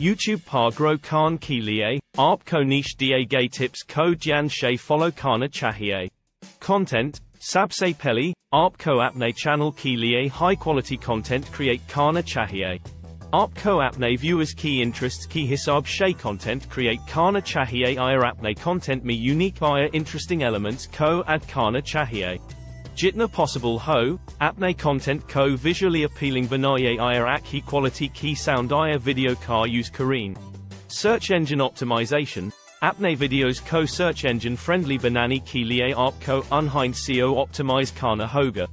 YouTube par gro khan ki liye, aap ko niche diye gay tips ko jan shay follow kana chahiye. Content, sabse peli, aap ko apne channel ki liye high quality content create kana chahiye. Aap ko apne viewers key interests ki hisab shay content create kana chahiye aya apne content me unique aya interesting elements ko ad kana chahiye. Jitna possible ho, apne content ko visually appealing banaye aya akhi quality key sound aya video car use Kareen. Search engine optimization, apne videos ko search engine friendly banani ki liye aap ko unhind SEO optimize kana hoga.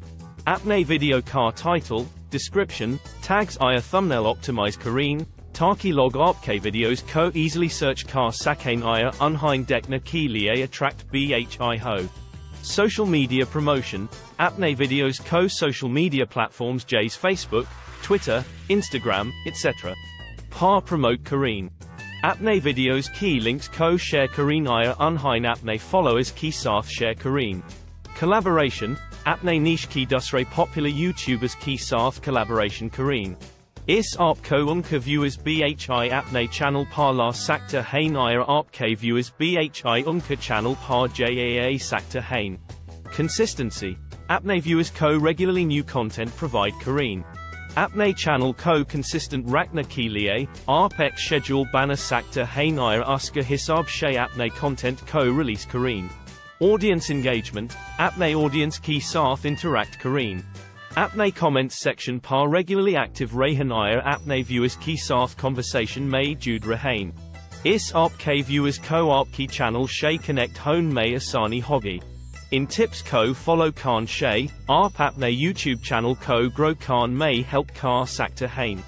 Apne video car title, description, tags aya thumbnail optimize Kareen, Taki log aapke videos ko easily search car sakane aya unhind dekna ki liye attract bhi ho. Social media promotion, Apne videos co-social media platforms Jay's Facebook, Twitter, Instagram, etc. Par promote Kareen. Apne videos key links co-share Kareen Aya unhine Apne followers key Sath share Kareen. Collaboration, Apne niche key dusre popular YouTubers key Sath collaboration Kareen. Is ARPCO unka viewers BHI apne channel par la sakta hain ira ARPK viewers BHI unka channel par JAA sakta hain. Consistency. Apne viewers co regularly new content provide Kareen. Apne channel co consistent Rakna Kilie, ARPEX schedule banner sakta hain ira uska hisab shay apne content co release Kareen. Audience engagement, Apne audience key Sath interact Kareen. Apne comments section par regularly active Rehan Iyer Apne viewers ki Sath conversation may Jude Rehain. Is K viewers ko ki channel Shay connect hone may Asani Hoggy. In tips ko follow Khan Shay, ARP Apne YouTube channel ko grow Khan may help Car Sakta Hain.